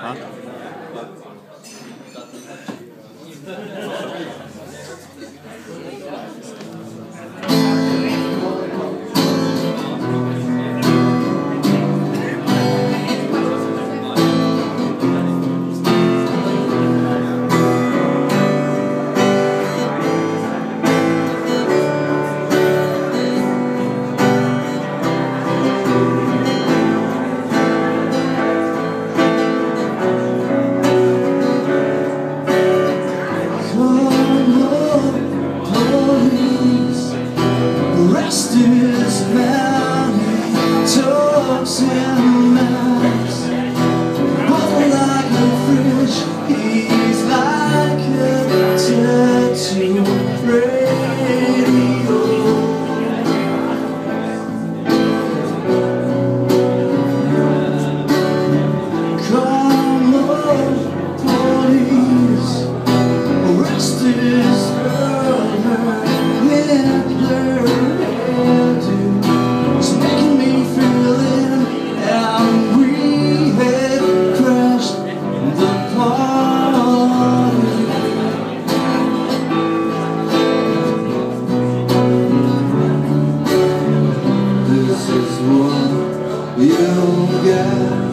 Huh? This mountain talks with man You got